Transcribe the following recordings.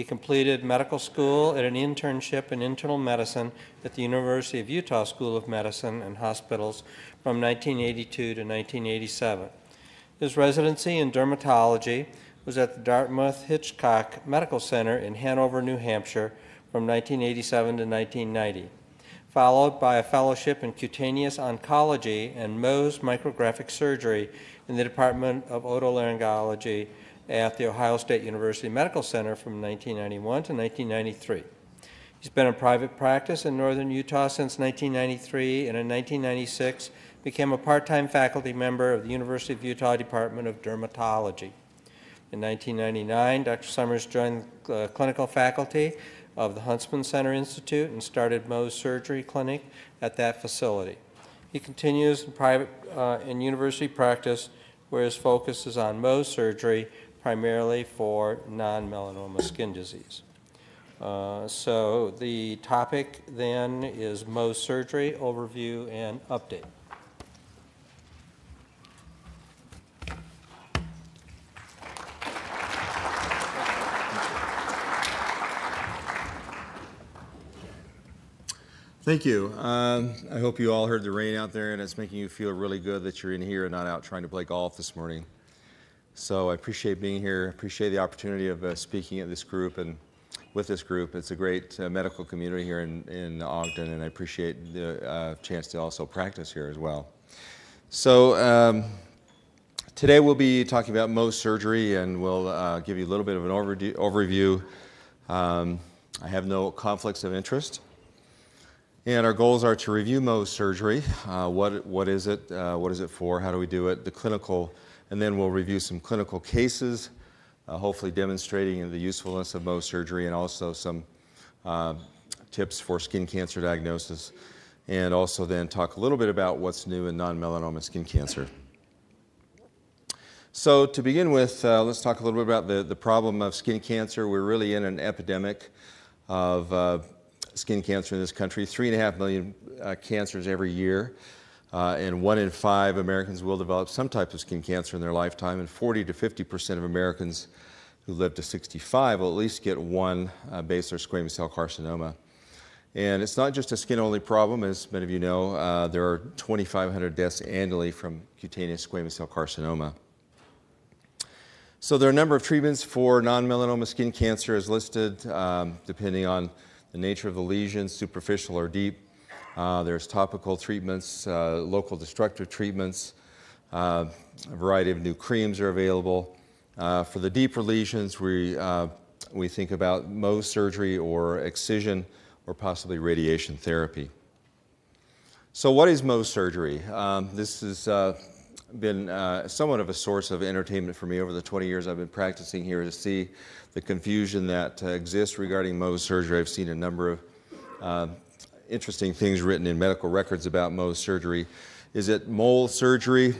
He completed medical school at an internship in internal medicine at the University of Utah School of Medicine and Hospitals from 1982 to 1987. His residency in dermatology was at the Dartmouth Hitchcock Medical Center in Hanover, New Hampshire from 1987 to 1990, followed by a fellowship in cutaneous oncology and Mohs micrographic surgery in the Department of Otolaryngology at the Ohio State University Medical Center from 1991 to 1993. He's been in private practice in northern Utah since 1993 and in 1996 became a part-time faculty member of the University of Utah Department of Dermatology. In 1999, Dr. Summers joined the clinical faculty of the Huntsman Center Institute and started Mohs Surgery Clinic at that facility. He continues in private uh, and university practice where his focus is on Mohs surgery, primarily for non-melanoma skin disease. Uh, so the topic then is Mohs surgery overview and update. Thank you. Um, I hope you all heard the rain out there and it's making you feel really good that you're in here and not out trying to play golf this morning. So I appreciate being here, appreciate the opportunity of uh, speaking at this group and with this group. It's a great uh, medical community here in, in Ogden and I appreciate the uh, chance to also practice here as well. So um, today we'll be talking about Mohs surgery and we'll uh, give you a little bit of an overview. Um, I have no conflicts of interest. And our goals are to review Mohs surgery. Uh, what, what is it? Uh, what is it for? How do we do it? The clinical, and then we'll review some clinical cases, uh, hopefully demonstrating the usefulness of Mohs surgery and also some uh, tips for skin cancer diagnosis. And also then talk a little bit about what's new in non-melanoma skin cancer. So to begin with, uh, let's talk a little bit about the, the problem of skin cancer. We're really in an epidemic of uh, skin cancer in this country, three and a half million uh, cancers every year. Uh, and one in five Americans will develop some type of skin cancer in their lifetime, and 40 to 50 percent of Americans who live to 65 will at least get one uh, basal or squamous cell carcinoma. And it's not just a skin-only problem, as many of you know. Uh, there are 2,500 deaths annually from cutaneous squamous cell carcinoma. So there are a number of treatments for non-melanoma skin cancer as listed, um, depending on the nature of the lesion, superficial or deep. Uh, there's topical treatments, uh, local destructive treatments. Uh, a variety of new creams are available. Uh, for the deeper lesions, we, uh, we think about Mohs surgery or excision or possibly radiation therapy. So what is Mohs surgery? Um, this has been somewhat of a source of entertainment for me over the 20 years I've been practicing here to see the confusion that exists regarding Mohs surgery. I've seen a number of interesting things written in medical records about Mohs surgery. Is it mole surgery?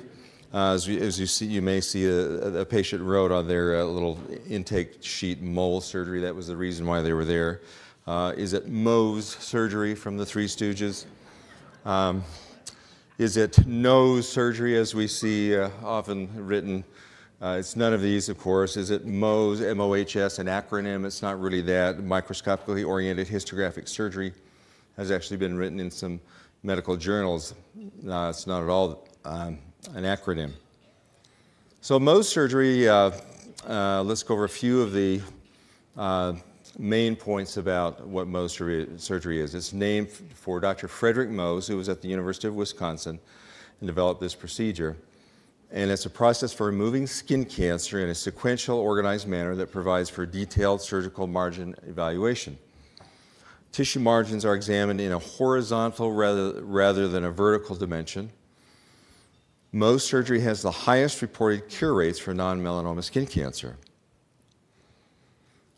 Uh, as, you, as, you, see, you may see a, a patient wrote on their uh, little intake sheet mole surgery. That was the reason why they were there. Uh, is it Mohs surgery from the Three Stooges? Um, is it nose surgery, as we see uh, often written? Uh, it's none of these, of course. Is it MOHS, M-O-H-S, an acronym? It's not really that. Microscopically oriented histographic surgery has actually been written in some medical journals. It's not at all um, an acronym. So Mohs surgery, uh, uh, let's go over a few of the uh, main points about what Mohs surgery is. It's named for Dr. Frederick Mohs, who was at the University of Wisconsin and developed this procedure and it's a process for removing skin cancer in a sequential, organized manner that provides for detailed surgical margin evaluation. Tissue margins are examined in a horizontal rather, rather than a vertical dimension. Mohs surgery has the highest reported cure rates for non-melanoma skin cancer.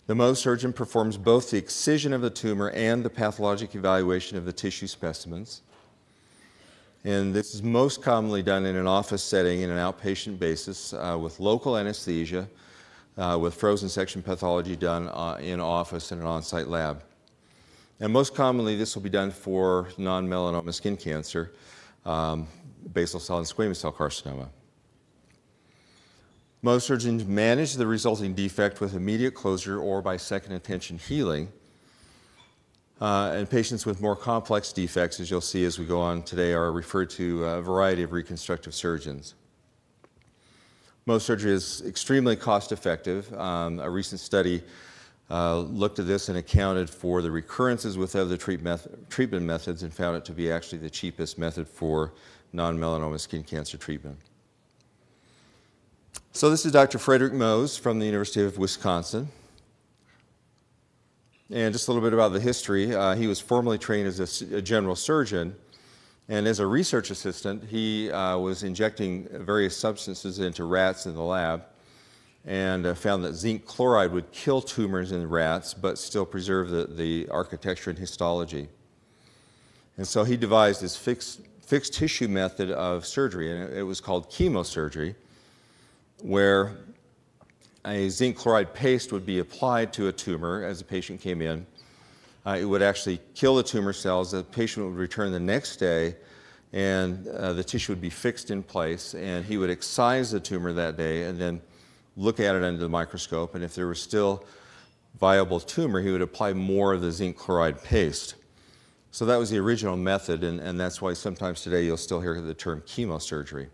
The Mohs surgeon performs both the excision of the tumor and the pathologic evaluation of the tissue specimens. And this is most commonly done in an office setting in an outpatient basis uh, with local anesthesia, uh, with frozen section pathology done uh, in office in an on-site lab. And most commonly, this will be done for non-melanoma skin cancer, um, basal cell and squamous cell carcinoma. Mohs surgeons manage the resulting defect with immediate closure or by second intention healing. Uh, and patients with more complex defects, as you'll see as we go on today, are referred to a variety of reconstructive surgeons. Mohs surgery is extremely cost effective. Um, a recent study uh, looked at this and accounted for the recurrences with other treat treatment methods and found it to be actually the cheapest method for non melanoma skin cancer treatment. So, this is Dr. Frederick Mohs from the University of Wisconsin. And just a little bit about the history. Uh, he was formerly trained as a, a, general surgeon, and as a research assistant, he uh, was injecting various substances into rats in the lab and uh, found that zinc chloride would kill tumors in rats but still preserve the, the architecture and histology. And so he devised this fixed, fixed tissue method of surgery, and it, it was called chemosurgery, where a zinc chloride paste would be applied to a tumor as the patient came in. Uh, it would actually kill the tumor cells. The patient would return the next day, and uh, the tissue would be fixed in place. And he would excise the tumor that day and then look at it under the microscope. And if there was still viable tumor, he would apply more of the zinc chloride paste. So that was the original method, and, and that's why sometimes today you'll still hear the term chemosurgery.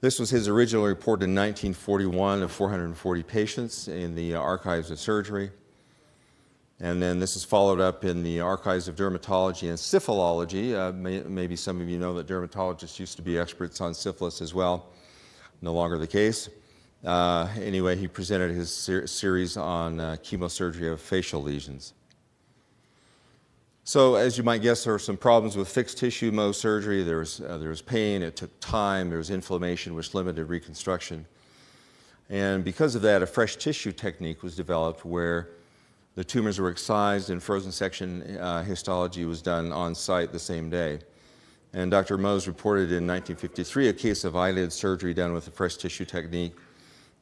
This was his original report in 1941 of 440 patients in the Archives of Surgery. And then this is followed up in the Archives of Dermatology and Syphilology. Uh, may, maybe some of you know that dermatologists used to be experts on syphilis as well. No longer the case. Uh, anyway, he presented his ser- series on uh, chemosurgery of facial lesions. So, as you might guess, there were some problems with fixed tissue Mohs surgery. There was, uh, there was pain, it took time, there was inflammation, which limited reconstruction. And because of that, a fresh tissue technique was developed where the tumors were excised and frozen section uh, histology was done on site the same day. And Dr. Mohs reported in 1953 a case of eyelid surgery done with a fresh tissue technique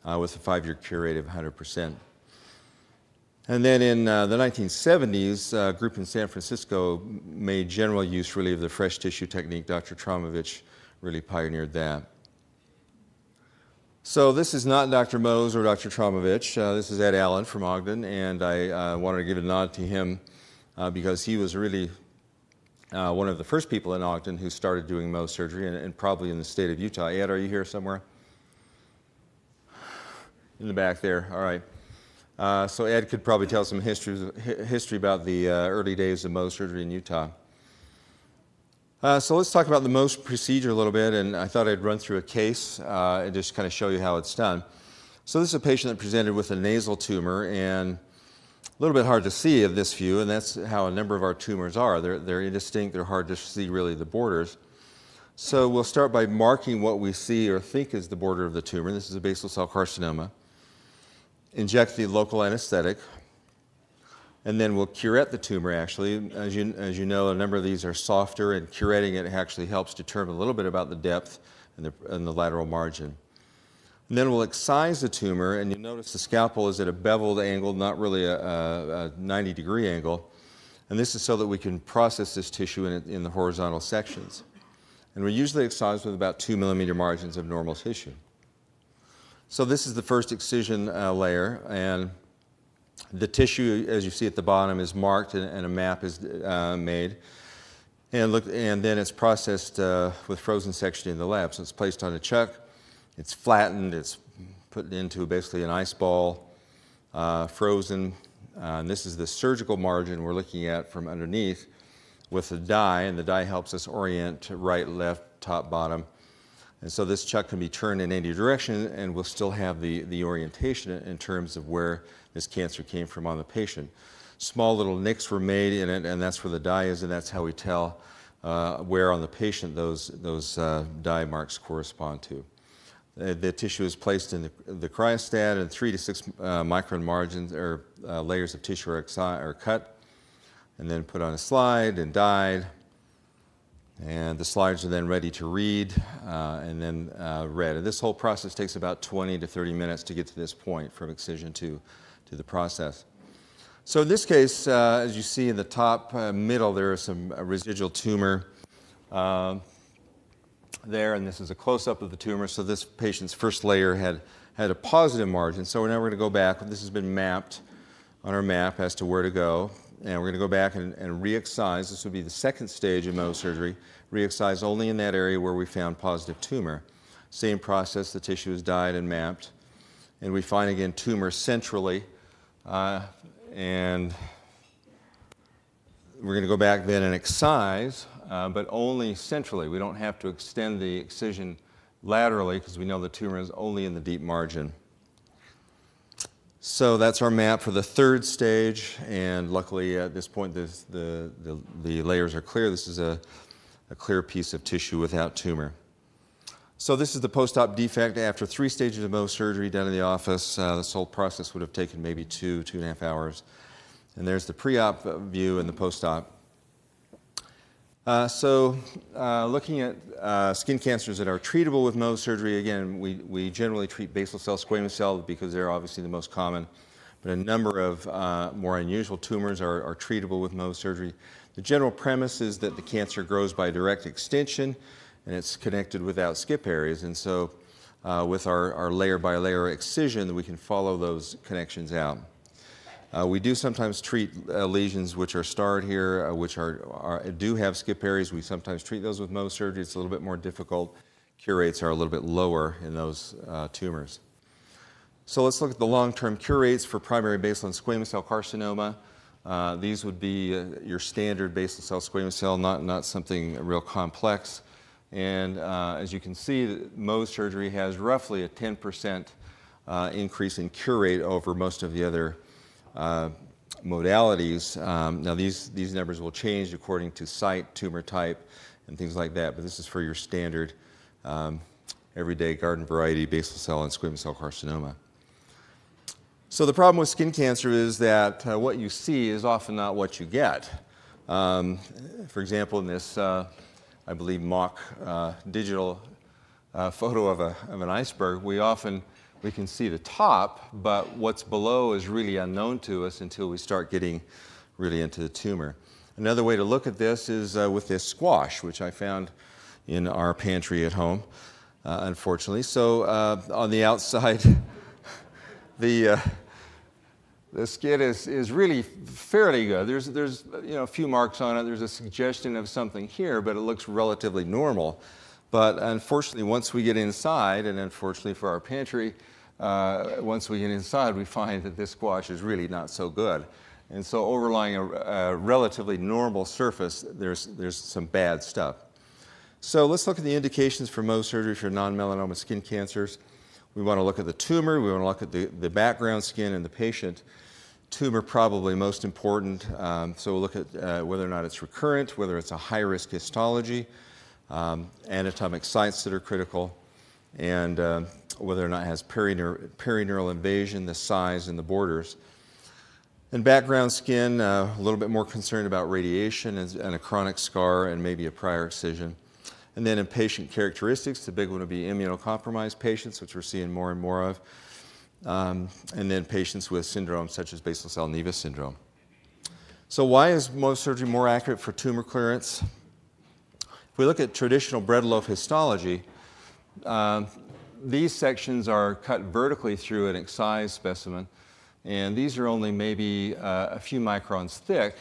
uh, with a five year cure rate of 100%. And then in uh, the 1970s, a group in San Francisco made general use really of the fresh tissue technique. Dr. Tromovitch really pioneered that. So this is not Dr. Mohs or Dr. Tromovitch. Uh, this is Ed Allen from Ogden, and I uh, wanted to give a nod to him uh, because he was really uh, one of the first people in Ogden who started doing Mohs surgery, and, and probably in the state of Utah. Ed, are you here somewhere? In the back there. All right. Uh, so Ed could probably tell some history, history about the uh, early days of Mohs surgery in Utah. Uh, so let's talk about the Mohs procedure a little bit, and I thought I'd run through a case uh, and just kind of show you how it's done. So this is a patient that presented with a nasal tumor, and a little bit hard to see of this view, and that's how a number of our tumors are. They're, they're indistinct, they're hard to see really the borders. So we'll start by marking what we see or think is the border of the tumor. This is a basal cell carcinoma inject the local anesthetic, and then we'll curette the tumor actually. As you, as you know, a number of these are softer, and curetting it actually helps determine a little bit about the depth and the, and the lateral margin. And then we'll excise the tumor, and you notice the scalpel is at a beveled angle, not really a, a, a 90 degree angle. And this is so that we can process this tissue in, in the horizontal sections. And we usually excise with about two millimeter margins of normal tissue. So this is the first excision uh, layer, and the tissue, as you see at the bottom, is marked and, and a map is uh, made. And, look, and then it's processed uh, with frozen section in the lab. So it's placed on a chuck, it's flattened, it's put into basically an ice ball, uh, frozen. Uh, and this is the surgical margin we're looking at from underneath with the dye, and the dye helps us orient right, left, top, bottom and so this chuck can be turned in any direction and we'll still have the, the orientation in terms of where this cancer came from on the patient. Small little nicks were made in it, and that's where the dye is, and that's how we tell uh, where on the patient those, those uh, dye marks correspond to. The, the, tissue is placed in the, the cryostat, and three to six uh, micron margins or uh, layers of tissue are, are cut, and then put on a slide and dyed. And the slides are then ready to read uh, and then uh, read. And this whole process takes about 20 to 30 minutes to get to this point from excision to, to the process. So in this case, uh, as you see in the top uh, middle, there is some residual tumor. There, and this is a close-up of the tumor. So this patient's first layer had, had a positive margin. So now we're going to go back. This has been mapped on our map as to where to go. And we're going to go back and, and re-excise. This would be the second stage of Mohs surgery. Re-excise only in that area where we found positive tumor. Same process, the tissue is dyed and mapped. And we find again tumor centrally. Uh, and we're going to go back then and excise, uh, but only centrally. We don't have to extend the excision laterally because we know the tumor is only in the deep margin. So that's our map for the third stage, and luckily at this point this, the, the, the, layers are clear. This is a, a clear piece of tissue without tumor. So this is the post-op defect after three stages of Mohs surgery done in the office. Uh, this whole process would have taken maybe two, two and a half hours. And there's the pre-op view and the post-op. Uh, so uh, looking at uh, skin cancers that are treatable with Mohs surgery, again, we, we generally treat basal cell squamous cell because they're obviously the most common, but a number of uh, more unusual tumors are, are treatable with Mohs surgery. The general premise is that the cancer grows by direct extension and it's connected without skip areas. And so uh, with our, our layer by layer excision, we can follow those connections out. Uh, we do sometimes treat uh, lesions which are starred here, uh, which are, are, do have skip areas. We sometimes treat those with Mohs surgery. It's a little bit more difficult. Cure rates are a little bit lower in those uh, tumors. So let's look at the long-term cure rates for primary basal and squamous cell carcinoma. Uh, these would be uh, your standard basal cell squamous cell, not, not something real complex. And as you can see, Mohs surgery has roughly a 10% increase in cure rate over most of the other uh, modalities. Um, now, these, these numbers will change according to site, tumor type, and things like that, but this is for your standard um, everyday garden variety basal cell and squamous cell carcinoma. So, the problem with skin cancer is that uh, what you see is often not what you get. Um, for example, in this, uh, I believe, mock uh, digital uh, photo of, a, of an iceberg, we often we can see the top, but what's below is really unknown to us until we start getting really into the tumor. Another way to look at this is uh, with this squash, which I found in our pantry at home, uh, unfortunately. So uh, on the outside, the uh, the skin is, is really fairly good. There's, there's you know, a few marks on it. There's a suggestion of something here, but it looks relatively normal. But unfortunately, once we get inside, and unfortunately for our pantry, uh, once we get inside, we find that this squash is really not so good. And so overlying a, a, relatively normal surface, there's, there's some bad stuff. So let's look at the indications for Mohs surgery for non-melanoma skin cancers. We want to look at the tumor, we want to look at the, the background skin in the patient. Tumor probably most important, um, so we'll look at uh, whether or not it's recurrent, whether it's a high-risk histology, um, anatomic sites that are critical, and uh, whether or not it has perineural, perineural invasion, the size, and the borders. And background skin, uh, a little bit more concerned about radiation and, and, a chronic scar and maybe a prior excision. And then in patient characteristics, the big one would be immunocompromised patients, which we're seeing more and more of. Um, and then patients with syndromes such as basal cell nevus syndrome. So, why is Mohs surgery more accurate for tumor clearance? If we look at traditional bread loaf histology, uh, these sections are cut vertically through an excised specimen, and these are only maybe uh, a few microns thick.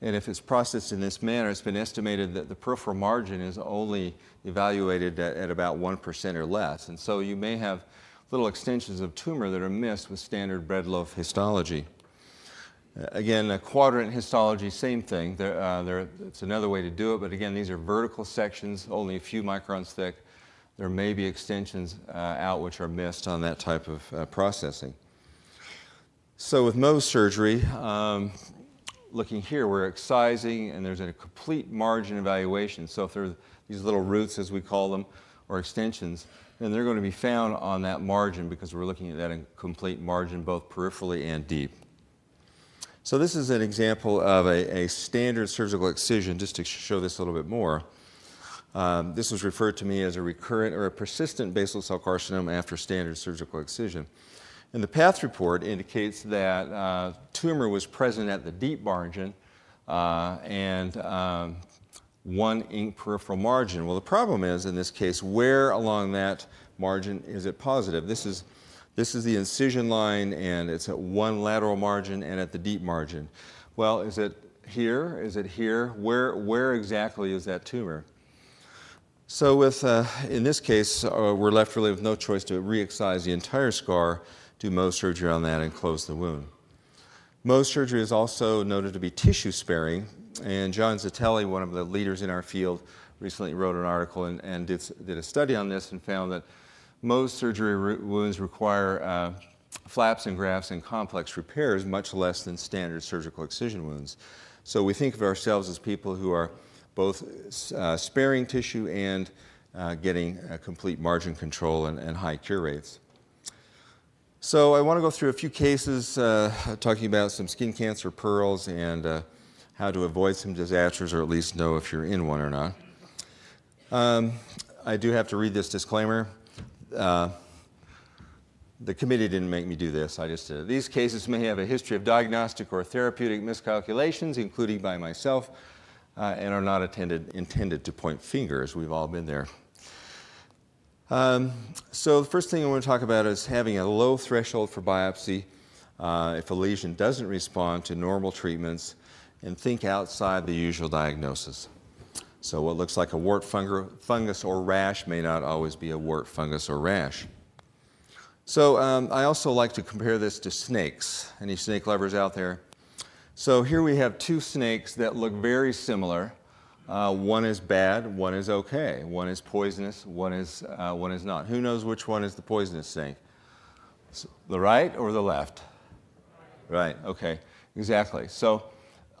And if it's processed in this manner, it's been estimated that the peripheral margin is only evaluated at, at about 1% or less. And so you may have little extensions of tumor that are missed with standard bread loaf histology. Uh, again, a quadrant histology, same thing. There, uh, it's another way to do it, but again, these are vertical sections, only a few microns thick there may be extensions uh, out which are missed on that type of uh, processing. So with Mohs surgery, um, looking here, we're excising and there's a complete margin evaluation. So if there are these little roots, as we call them, or extensions, then they're going to be found on that margin because we're looking at that in complete margin both peripherally and deep. So this is an example of a, a standard surgical excision, just to show this a little bit more. Um, this was referred to me as a recurrent or a persistent basal cell carcinoma after standard surgical excision. And the path report indicates that uh, tumor was present at the deep margin uh, and um, one ink peripheral margin. Well, the problem is, in this case, where along that margin is it positive? This is, this is the incision line, and it's at one lateral margin and at the deep margin. Well, is it here? Is it here? Where, where exactly is that tumor? So with, uh, in this case, uh, we're left really with no choice to re-excise the entire scar, do Mohs surgery on that, and close the wound. Mohs surgery is also noted to be tissue sparing, and John Zitelli, one of the leaders in our field, recently wrote an article and, and did, did, a study on this and found that Mohs surgery wounds require uh, flaps and grafts and complex repairs much less than standard surgical excision wounds. So we think of ourselves as people who are both uh, sparing tissue and uh, getting complete margin control and, and, high cure rates. So I want to go through a few cases uh, talking about some skin cancer pearls and uh, how to avoid some disasters or at least know if you're in one or not. Um, I do have to read this disclaimer. Uh, the committee didn't make me do this, I just did it. These cases may have a history of diagnostic or therapeutic miscalculations, including by myself, uh, and are not attended, intended to point fingers. We've all been there. Um, so the first thing I want to talk about is having a low threshold for biopsy uh, if a lesion doesn't respond to normal treatments and think outside the usual diagnosis. So what looks like a wart, fungus, or rash may not always be a wart, fungus, or rash. So um, I also like to compare this to snakes. Any snake lovers out there? So here we have two snakes that look very similar. Uh, one is bad, one is okay. One is poisonous, one is, uh, one is not. Who knows which one is the poisonous snake? The right or the left? Right, okay, exactly. So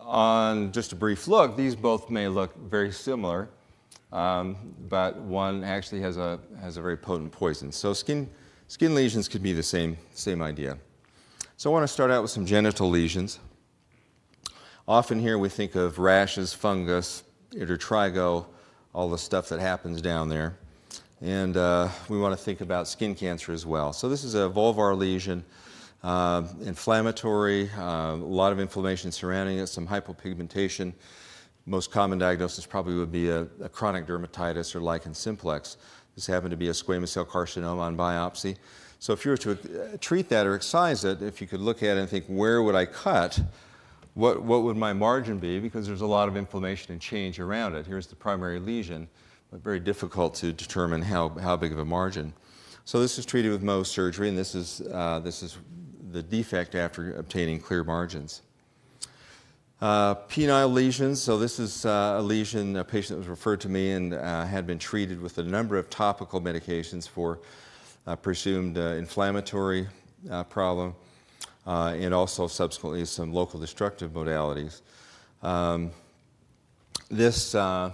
on just a brief look, these both may look very similar, um, but one actually has a, has a very potent poison. So skin, skin lesions could be the same, same idea. So I want to start out with some genital lesions. Often here we think of rashes, fungus, intertrigo, all the stuff that happens down there. And uh, we want to think about skin cancer as well. So this is a vulvar lesion, uh, inflammatory, uh, a lot of inflammation surrounding it, some hypopigmentation. Most common diagnosis probably would be a, a chronic dermatitis or lichen simplex. This happened to be a squamous cell carcinoma on biopsy. So if you were to uh, treat that or excise it, if you could look at it and think, where would I cut? what, what would my margin be? Because there's a lot of inflammation and change around it. Here's the primary lesion, but very difficult to determine how, how big of a margin. So this is treated with Mohs surgery, and this is, uh, this is the defect after obtaining clear margins. Uh, penile lesions, so this is uh, a lesion, a patient was referred to me and uh, had been treated with a number of topical medications for presumed uh, inflammatory uh, problem uh, and also subsequently some local destructive modalities. Um, this uh,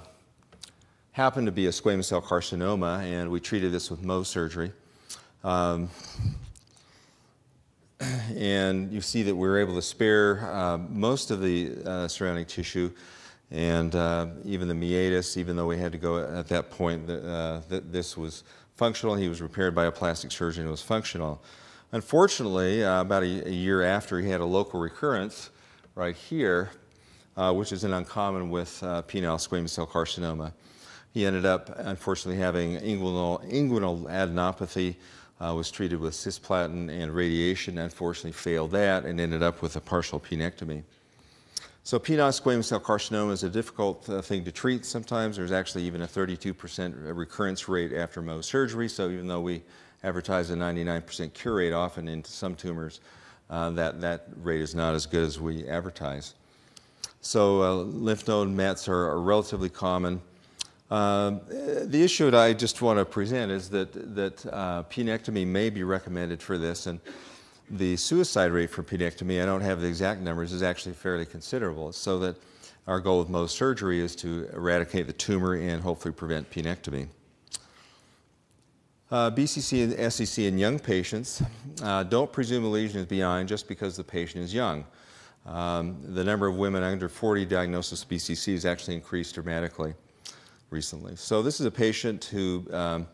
happened to be a squamous cell carcinoma, and we treated this with Mohs surgery. Um, and you see that we were able to spare uh, most of the uh, surrounding tissue and uh, even the meatus, even though we had to go at that point, that, uh, that this was functional. He was repaired by a plastic surgeon, it was functional. Unfortunately, uh, about a, a, year after, he had a local recurrence right here, which isn't uncommon with uh, penile squamous cell carcinoma. He ended up, unfortunately, having inguinal, inguinal adenopathy, uh, was treated with cisplatin and radiation, unfortunately failed that, and ended up with a partial penectomy. So penile squamous cell carcinoma is a difficult uh, thing to treat sometimes. There's actually even a 32% recurrence rate after Mohs surgery, so even though we advertise a 99% cure rate, often in some tumors, uh, that, that rate is not as good as we advertise. So uh, lymph node mets are, are relatively common. Uh, the issue that I just want to present is that, that uh, penectomy may be recommended for this, and the suicide rate for penectomy, I don't have the exact numbers, is actually fairly considerable. So that our goal with Mohs surgery is to eradicate the tumor and hopefully prevent penectomy. Uh, BCC and SCC in young patients, uh, don't presume a lesion is benign just because the patient is young. Um, the number of women under 40 diagnosed with BCC has actually increased dramatically recently. So this is a patient who um,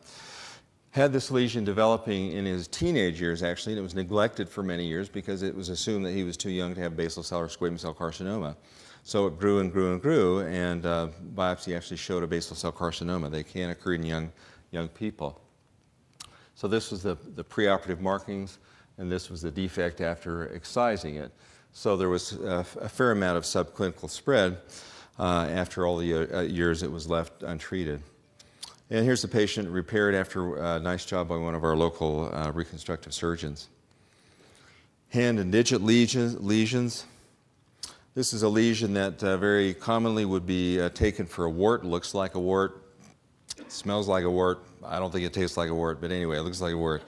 had this lesion developing in his teenage years actually, and it was neglected for many years because it was assumed that he was too young to have basal cell or squamous cell carcinoma. So it grew and grew and grew, and uh, biopsy actually showed a basal cell carcinoma. They can occur in young, young people. So this was the, the preoperative markings, and this was the defect after excising it. So there was a, a fair amount of subclinical spread uh, after all the uh, years it was left untreated. And here's the patient repaired after a nice job by one of our local uh, reconstructive surgeons. Hand and digit lesions, lesions. This is a lesion that uh, very commonly would be uh, taken for a wart, looks like a wart, smells like a wart. I don't think it tastes like a wart, but anyway, it looks like a wart.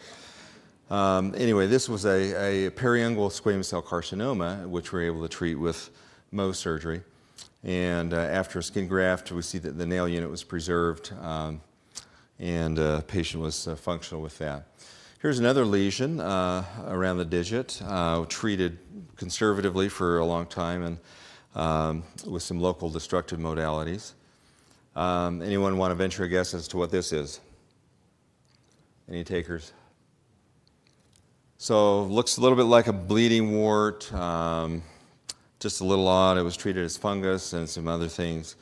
Um, anyway, this was a, a periungual squamous cell carcinoma, which we were able to treat with Mohs surgery. And uh, after a skin graft, we see that the nail unit was preserved, um, and the uh, patient was uh, functional with that. Here's another lesion uh, around the digit, treated conservatively for a long time and um, with some local destructive modalities. Um, anyone want to venture a guess as to what this is? Any takers? So looks a little bit like a bleeding wart, um, just a little odd. It was treated as fungus and some other things.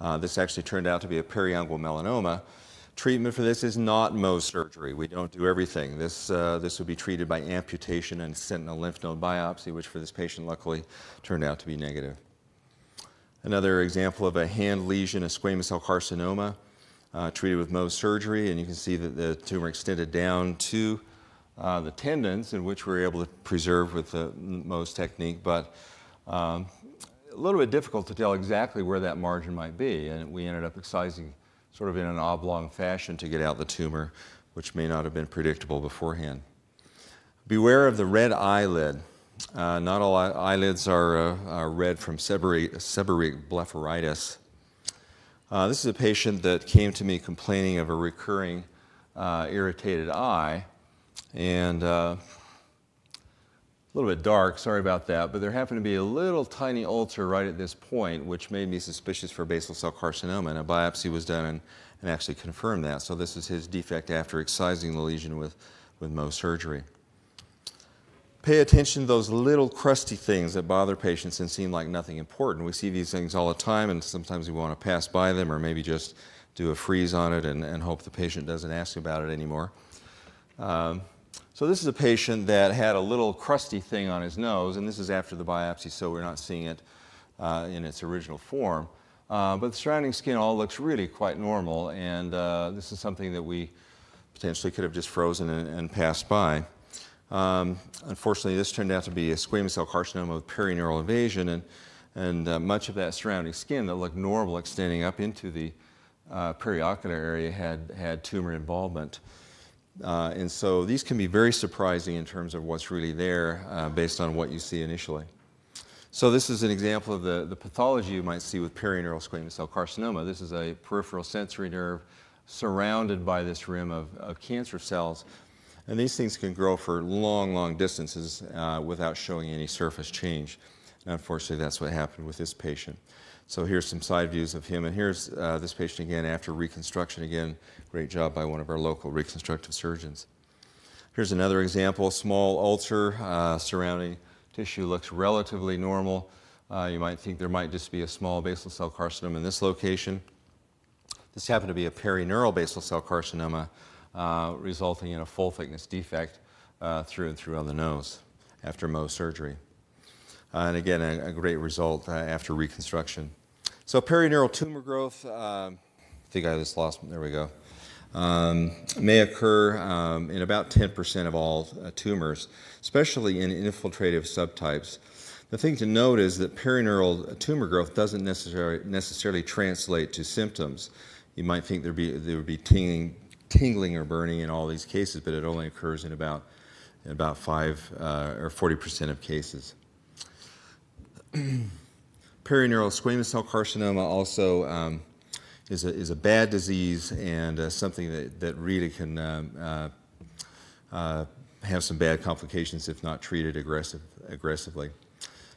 Uh, this actually turned out to be a periungual melanoma. Treatment for this is not Mohs surgery. We don't do everything. This, uh, this would be treated by amputation and sentinel lymph node biopsy, which for this patient luckily turned out to be negative. Another example of a hand lesion, a squamous cell carcinoma, uh, treated with Mohs surgery, and you can see that the tumor extended down to uh, the tendons, in which we were able to preserve with the Mohs technique, but um, a little bit difficult to tell exactly where that margin might be, and we ended up excising sort of in an oblong fashion to get out the tumor, which may not have been predictable beforehand. Beware of the red eyelid. Uh, not all eyelids are, uh, are red from seborrheic, blepharitis. Uh, this is a patient that came to me complaining of a recurring uh, irritated eye, and uh, a little bit dark, sorry about that, but there happened to be a little tiny ulcer right at this point, which made me suspicious for basal cell carcinoma, and a biopsy was done and, and actually confirmed that. So this is his defect after excising the lesion with, with Mohs surgery. Pay attention to those little crusty things that bother patients and seem like nothing important. We see these things all the time, and sometimes we want to pass by them or maybe just do a freeze on it and, and hope the patient doesn't ask about it anymore. Um, so this is a patient that had a little crusty thing on his nose, and this is after the biopsy, so we're not seeing it uh, in its original form. Uh, but the surrounding skin all looks really quite normal, and uh, this is something that we potentially could have just frozen and, and passed by. Um, unfortunately, this turned out to be a squamous cell carcinoma with perineural invasion, and, and uh, much of that surrounding skin that looked normal extending up into the uh, periocular area had, had tumor involvement. Uh, and so these can be very surprising in terms of what's really there uh, based on what you see initially. So this is an example of the, the pathology you might see with perineural squamous cell carcinoma. This is a peripheral sensory nerve surrounded by this rim of, of cancer cells. And these things can grow for long, long distances uh, without showing any surface change. And unfortunately, that's what happened with this patient. So here's some side views of him. And here's uh, this patient again after reconstruction. Again, great job by one of our local reconstructive surgeons. Here's another example, small ulcer uh, surrounding tissue looks relatively normal. Uh, you might think there might just be a small basal cell carcinoma in this location. This happened to be a perineural basal cell carcinoma uh, resulting in a full thickness defect uh, through and through on the nose after Mohs surgery. Uh, and again, a, a great result after reconstruction. So perineural tumor growth, um, I think I just lost, there we go, um, may occur um, in about 10% of all uh, tumors, especially in infiltrative subtypes. The thing to note is that perineural tumor growth doesn't necessarily, necessarily translate to symptoms. You might think there'd be, there would be tingling, tingling or burning in all these cases, but it only occurs in about, in about 5 uh, or 40% of cases. Perineural squamous cell carcinoma also um, is, a, is a bad disease and uh, something that, that really can um, uh, uh, have some bad complications if not treated aggressive, aggressively.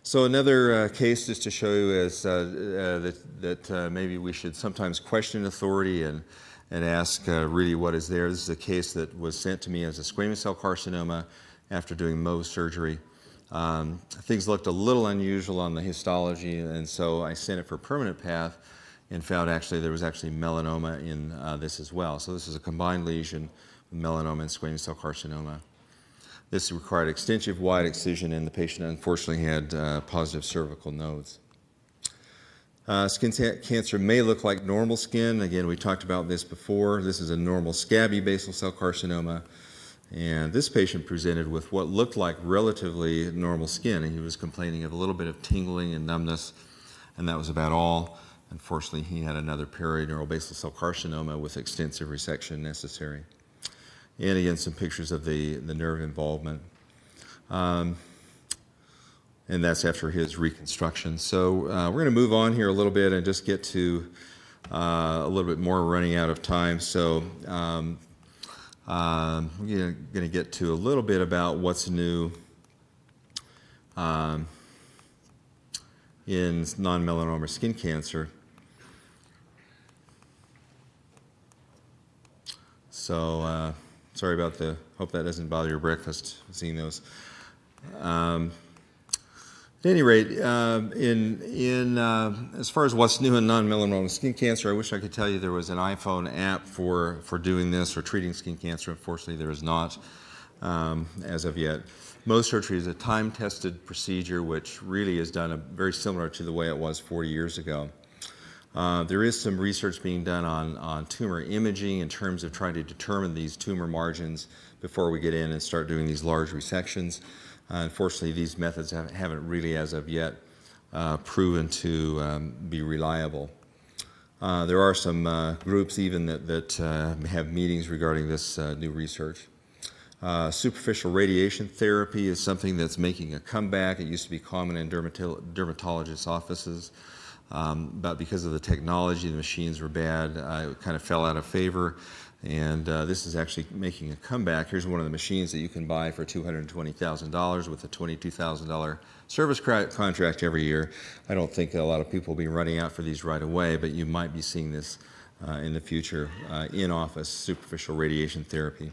So another uh, case just to show you is uh, that, that maybe we should sometimes question authority and, and ask really what is there. This is a case that was sent to me as a squamous cell carcinoma after doing Mohs surgery. Um, things looked a little unusual on the histology, and so I sent it for permanent path and found actually there was actually melanoma in uh, this as well. So this is a combined lesion, melanoma and squamous cell carcinoma. This required extensive wide excision, and the patient unfortunately had uh, positive cervical nodes. Uh, skin cancer may look like normal skin. Again, we talked about this before. This is a normal scabby basal cell carcinoma. And this patient presented with what looked like relatively normal skin. And he was complaining of a little bit of tingling and numbness, and that was about all. Unfortunately, he had another perineural basal cell carcinoma with extensive resection necessary. And again, some pictures of the, the nerve involvement. Um, and that's after his reconstruction. So uh, we're going to move on here a little bit and just get to uh, a little bit more running out of time. So um, um, we're going to get to a little bit about what's new um, in non-melanoma skin cancer. So uh, sorry about the, hope that doesn't bother your breakfast, seeing those. Um, at any rate, uh, in, in, uh, as far as what's new in non-melanoma skin cancer, I wish I could tell you there was an iPhone app for, for doing this or treating skin cancer. Unfortunately, there is not um, as of yet. Mohs surgery is a time-tested procedure which really is done a, very similar to the way it was 40 years ago. Uh, there is some research being done on, on tumor imaging in terms of trying to determine these tumor margins before we get in and start doing these large resections. Uh, unfortunately, these methods haven't really, as of yet, uh, proven to um, be reliable. Uh, there are some uh, groups even that, that uh, have meetings regarding this uh, new research. superficial radiation therapy is something that's making a comeback. It used to be common in dermatolo dermatologists' offices, um, but because of the technology, the machines were bad. it kind of fell out of favor. And uh, this is actually making a comeback. Here's one of the machines that you can buy for $220,000 with a $22,000 service contract every year. I don't think a lot of people will be running out for these right away, but you might be seeing this uh, in the future uh, in office superficial radiation therapy.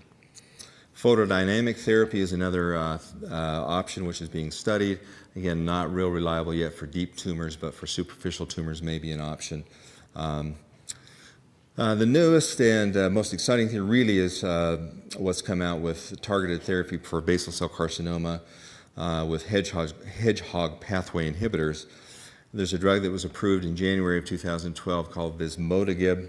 Photodynamic therapy is another uh, uh, option which is being studied. Again, not real reliable yet for deep tumors, but for superficial tumors may be an option. Um, uh, the newest and uh, most exciting thing really is uh, what's come out with targeted therapy for basal cell carcinoma uh, with hedgehog, hedgehog, pathway inhibitors. There's a drug that was approved in January of 2012 called vismodegib,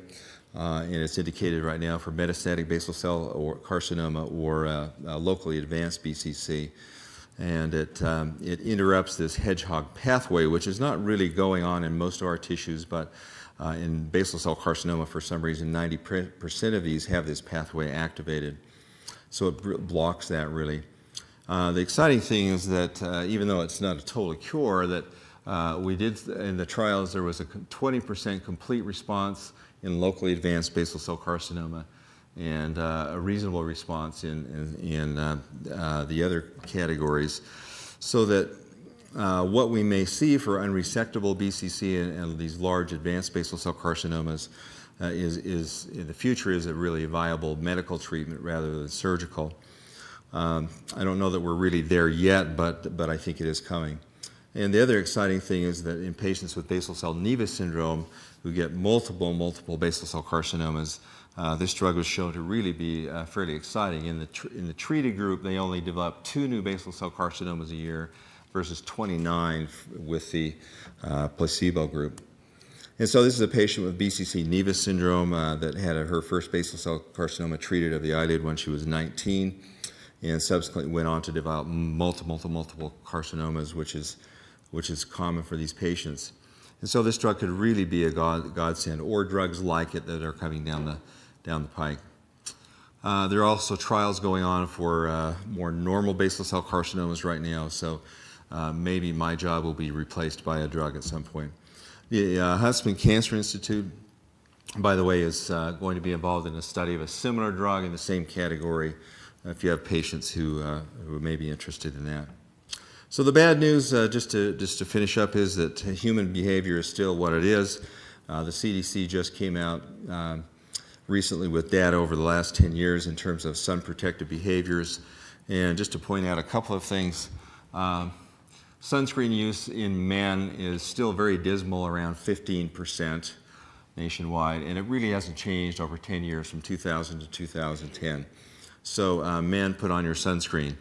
uh, and it's indicated right now for metastatic basal cell or carcinoma or locally advanced BCC. And it, um, it interrupts this hedgehog pathway, which is not really going on in most of our tissues, but uh, in basal cell carcinoma, for some reason, 90% of these have this pathway activated. So it blocks that really. Uh, the exciting thing is that uh, even though it's not a total cure, that uh, we did in the trials, there was a 20% complete response in locally advanced basal cell carcinoma and uh, a reasonable response in, in, in uh, the other categories. So that uh, what we may see for unresectable BCC and, and these large advanced basal cell carcinomas uh, is, is, in the future is a really viable medical treatment rather than surgical. Um, I don't know that we're really there yet, but, but I think it is coming. And the other exciting thing is that in patients with basal cell nevus syndrome who get multiple, multiple basal cell carcinomas, uh, this drug was shown to really be uh, fairly exciting. In the, in the treated group, they only developed two new basal cell carcinomas a year, versus 29 with the uh, placebo group. And so this is a patient with BCC nevus syndrome uh, that had a, her first basal cell carcinoma treated of the eyelid when she was 19 and subsequently went on to develop multiple, multiple, multiple carcinomas, which is, which is common for these patients. And so this drug could really be a god, godsend, or drugs like it that are coming down the, down the pike. Uh, there are also trials going on for uh, more normal basal cell carcinomas right now. So uh, maybe my job will be replaced by a drug at some point. The uh, Huntsman Cancer Institute, by the way, is uh, going to be involved in a study of a similar drug in the same category if you have patients who, uh, who may be interested in that. So the bad news, uh, just, to, just to finish up, is that human behavior is still what it is. the CDC just came out um, recently with data over the last 10 years in terms of sun protective behaviors. And just to point out a couple of things, Um, sunscreen use in men is still very dismal, around 15% nationwide, and it really hasn't changed over 10 years from 2000 to 2010. So, uh, men, put on your sunscreen.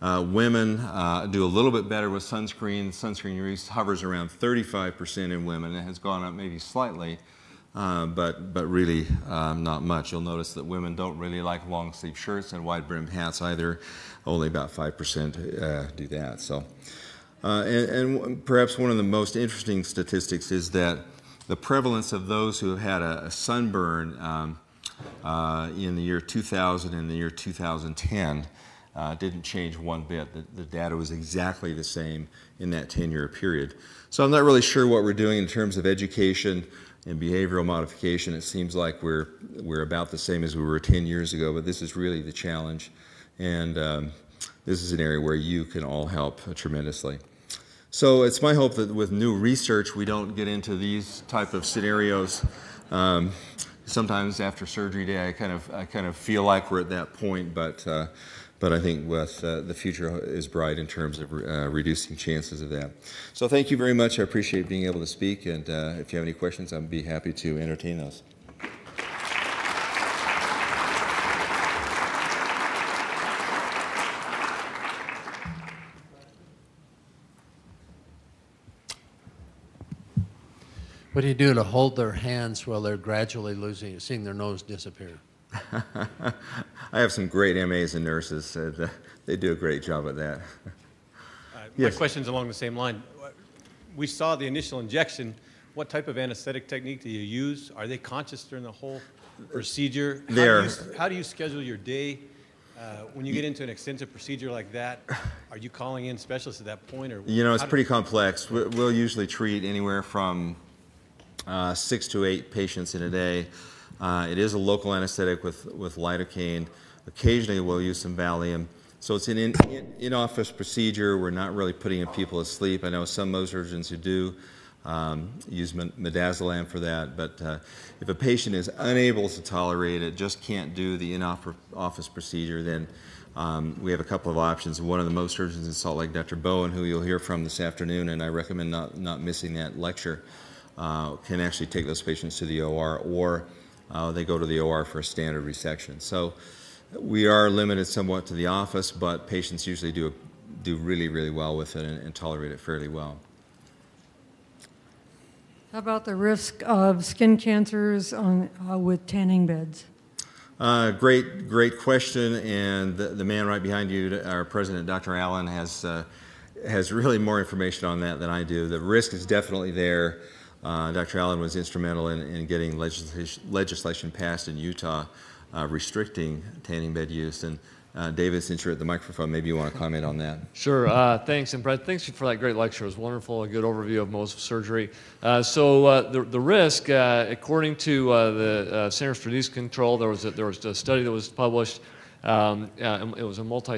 Uh, women uh, do a little bit better with sunscreen. Sunscreen use hovers around 35% in women. It has gone up maybe slightly, uh, but, but really um, not much. You'll notice that women don't really like long sleeve shirts and wide brimmed hats either. Only about 5% uh, do that. So, uh, and, and, perhaps one of the most interesting statistics is that the prevalence of those who have had a, a sunburn um, uh, in the year 2000 and the year 2010 uh, didn't change one bit. The, the, data was exactly the same in that 10 year period. So I'm not really sure what we're doing in terms of education and behavioral modification. It seems like we're, we're about the same as we were 10 years ago, but this is really the challenge. And um, this is an area where you can all help tremendously. So it's my hope that with new research, we don't get into these type of scenarios. Um, sometimes after surgery day, I kind of I kind of feel like we're at that point, but uh, but I think with uh, the future is bright in terms of uh, reducing chances of that. So thank you very much. I appreciate being able to speak, and uh, if you have any questions, I'd be happy to entertain those. What do you do to hold their hands while they're gradually losing, seeing their nose disappear? I have some great MAs and nurses. Uh, they do a great job at that. Uh, yes. My question's along the same line. We saw the initial injection. What type of anesthetic technique do you use? Are they conscious during the whole procedure? How, do you, how do you schedule your day? Uh, when you get into an extensive procedure like that, are you calling in specialists at that point? Or you know, it's pretty complex. We'll usually treat anywhere from uh, six to eight patients in a day. Uh, it is a local anesthetic with, with lidocaine. Occasionally we'll use some Valium. So it's an in-office in, in procedure. We're not really putting people asleep. I know some surgeons who do um, use midazolam for that. But uh, if a patient is unable to tolerate it, just can't do the in-office procedure, then um, we have a couple of options. One of the Mohs surgeons in Salt Lake, Dr. Bowen, who you'll hear from this afternoon, and I recommend not, not missing that lecture, uh, can actually take those patients to the OR or uh, they go to the OR for a standard resection. So we are limited somewhat to the office, but patients usually do, do really, really well with it and, and tolerate it fairly well. How about the risk of skin cancers on, uh, with tanning beds? Uh, great, great question. And the, the, man right behind you, our president, Dr. Allen, has, uh, has really more information on that than I do. The risk is definitely there. Uh, Dr. Allen was instrumental in, in getting legislation, legislation, passed in Utah uh, restricting tanning bed use. And uh, David, since you're at the microphone, maybe you want to comment on that. Sure. Uh, thanks, and Brett, thanks for that great lecture. It was wonderful, a good overview of Mohs surgery. Uh, so uh, the, the risk, according to the Centers for Disease Control, there was a, there was a study that was published um, uh, it was a multi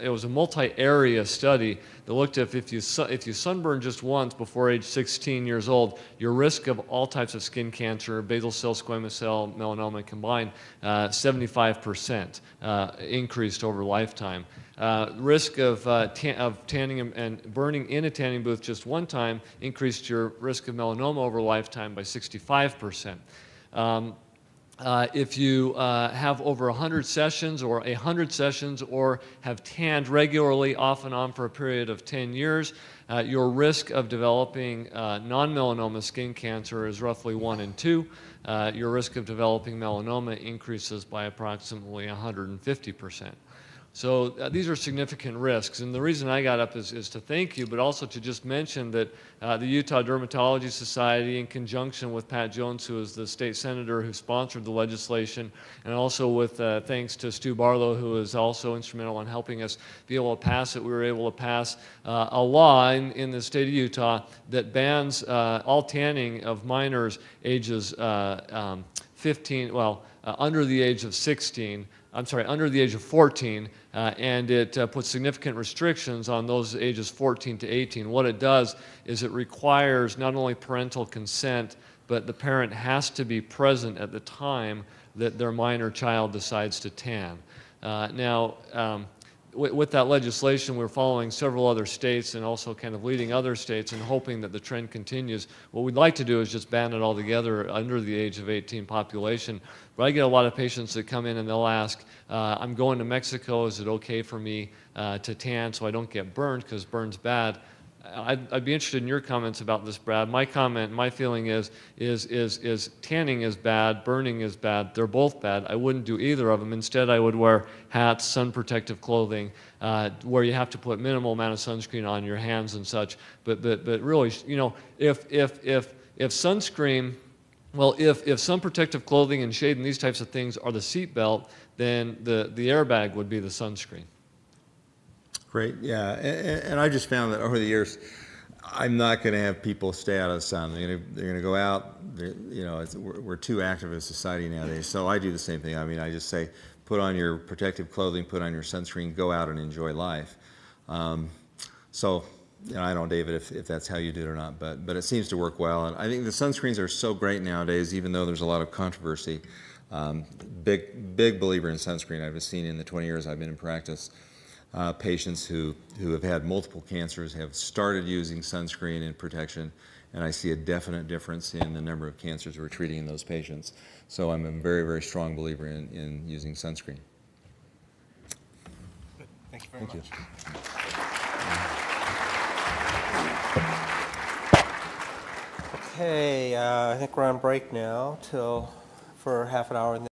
it was a multi-area study that looked at if you if you sunburn just once before age 16 years old, your risk of all types of skin cancer, basal cell, squamous cell, melanoma combined, 75% uh, uh, increased over lifetime. Uh, risk of, uh, tan of tanning and burning in a tanning booth just one time increased your risk of melanoma over lifetime by 65%. Um, uh, if you uh, have over 100 sessions or 100 sessions or have tanned regularly off and on for a period of 10 years, uh, your risk of developing uh, non-melanoma skin cancer is roughly 1 in 2. Uh, your risk of developing melanoma increases by approximately 150 percent. So uh, these are significant risks. And the reason I got up is, is to thank you, but also to just mention that uh, the Utah Dermatology Society, in conjunction with Pat Jones, who is the state senator who sponsored the legislation, and also with uh, thanks to Stu Barlow, who is also instrumental in helping us be able to pass it, we were able to pass uh, a law in, in the state of Utah that bans uh, all tanning of minors ages uh, um, 15, well, under the age of 16. I'm sorry, under the age of 14, uh, and it uh, puts significant restrictions on those ages 14 to 18. What it does is it requires not only parental consent, but the parent has to be present at the time that their minor child decides to tan. Uh, now, um, with, that legislation, we're following several other states and also kind of leading other states and hoping that the trend continues. What we'd like to do is just ban it altogether under the age of 18 population. But I get a lot of patients that come in and they'll ask, uh, I'm going to Mexico, is it okay for me uh, to tan so I don't get burned because burn's bad? I'd, I'd, be interested in your comments about this, Brad. My comment, my feeling is, is, is, is tanning is bad, burning is bad. They're both bad. I wouldn't do either of them. Instead, I would wear hats, sun protective clothing, uh, where you have to put minimal amount of sunscreen on your hands and such. But, but, but really, you know, if, if, if, if sunscreen, well, if, if sun protective clothing and shade and these types of things are the seatbelt, then the, the airbag would be the sunscreen. Great, yeah, and, and I just found that over the years, I'm not going to have people stay out of the sun. They're going to, they're going to go out. You know, we're, we're too active as a society nowadays. So I do the same thing. I mean, I just say, put on your protective clothing, put on your sunscreen, go out and enjoy life. Um, so, you know, I don't David, if, if that's how you do it or not, but but it seems to work well. And I think the sunscreens are so great nowadays, even though there's a lot of controversy. Um, big big believer in sunscreen. I've seen in the 20 years I've been in practice uh, patients who, who have had multiple cancers have started using sunscreen and protection, and I see a definite difference in the number of cancers we're treating in those patients. So I'm a very, very strong believer in, in using sunscreen. Thank you very Thank much. you. Okay, uh, I think we're on break now till, for half an hour. and